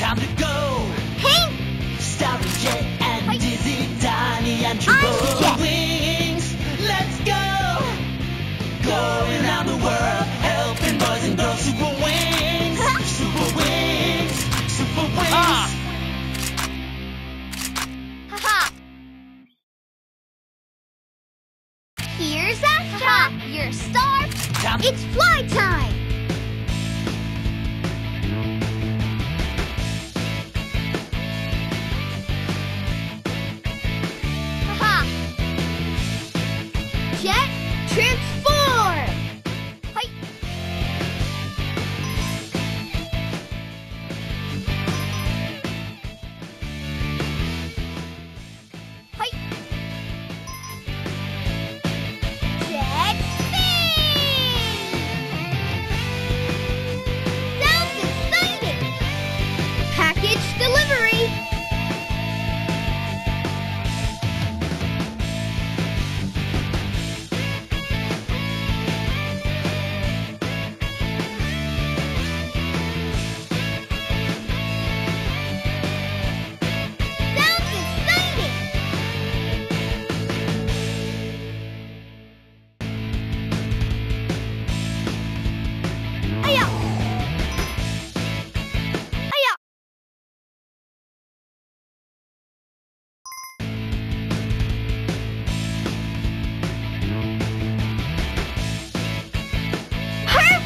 Time to go.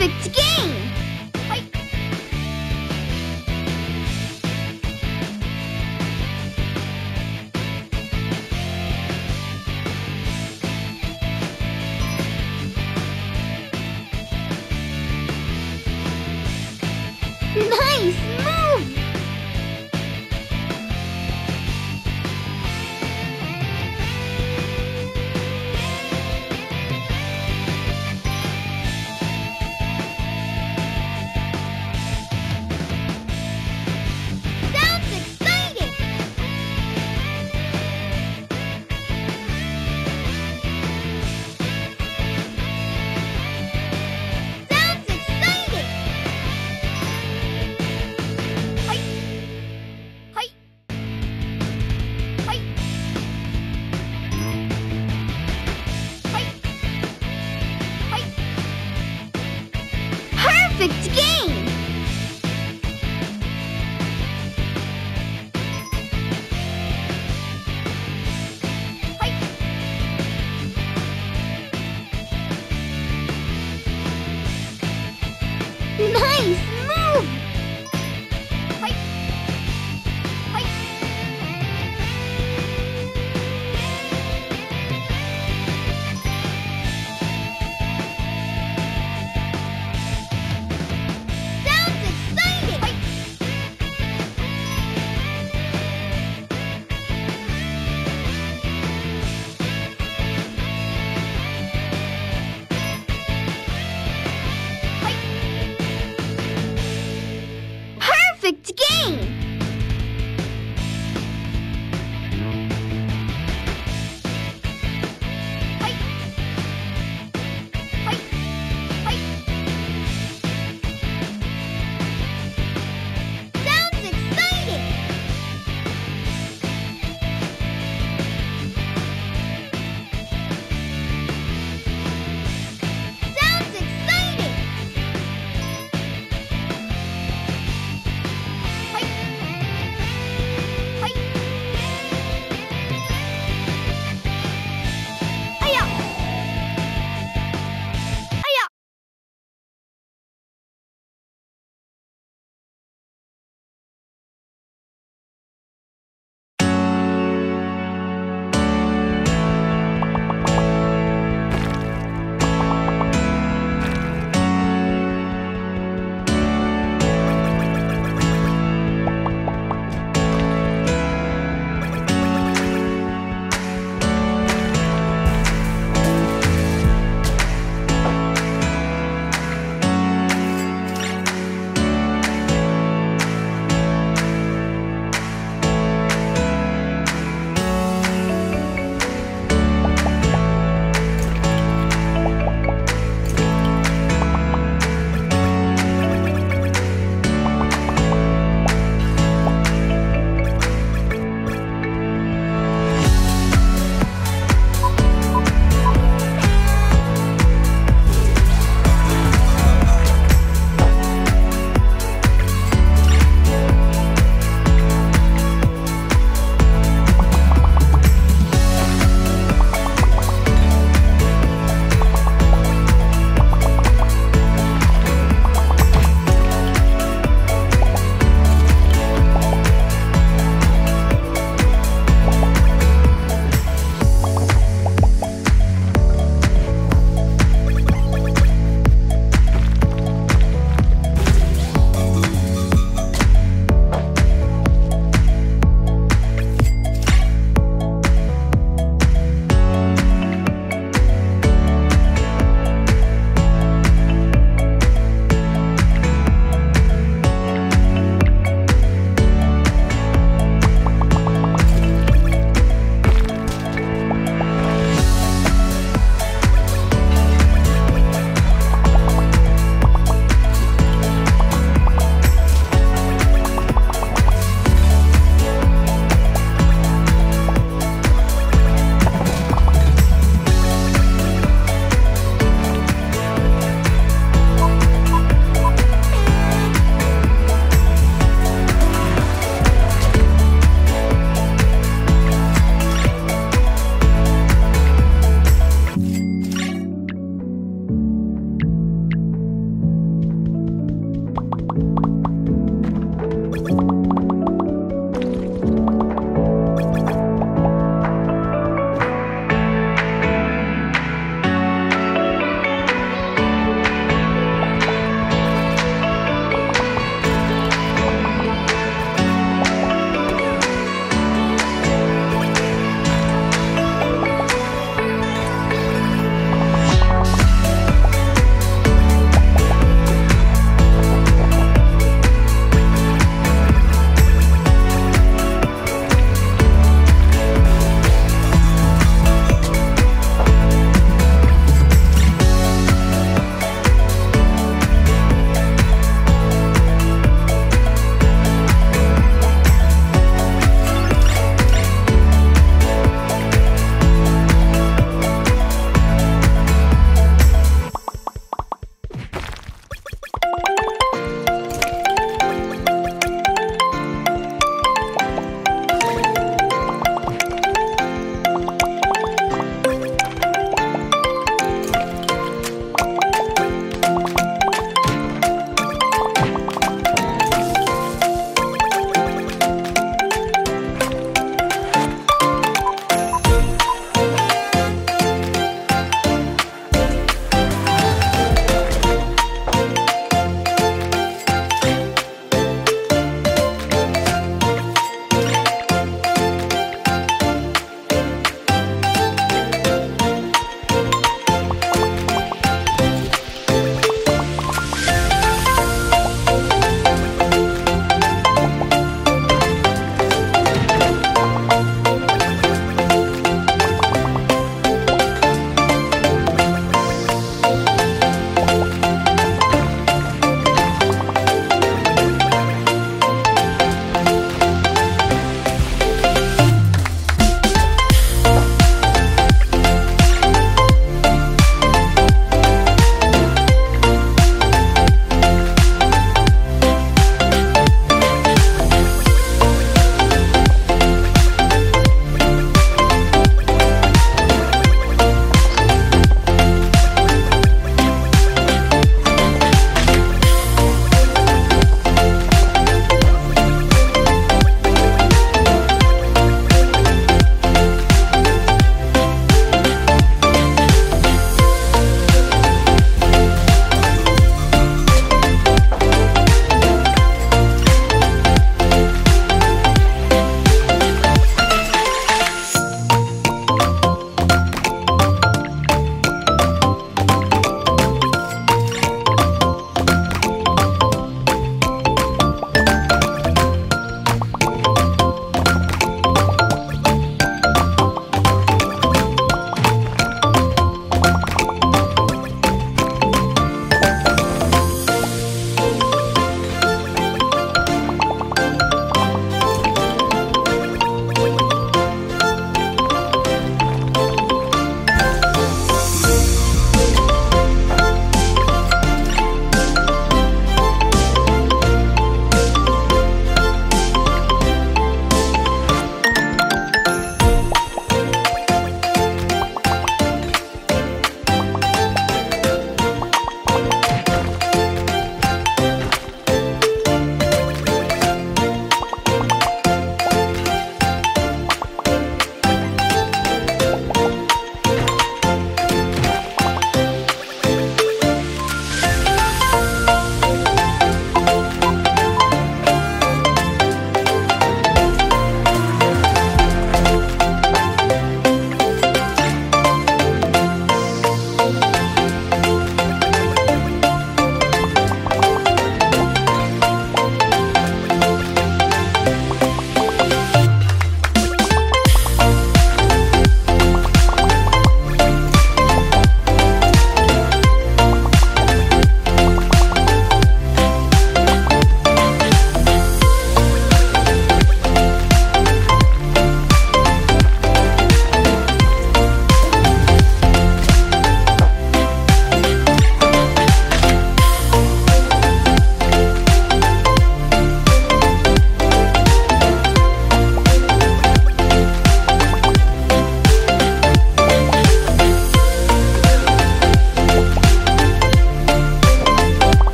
Perfect game!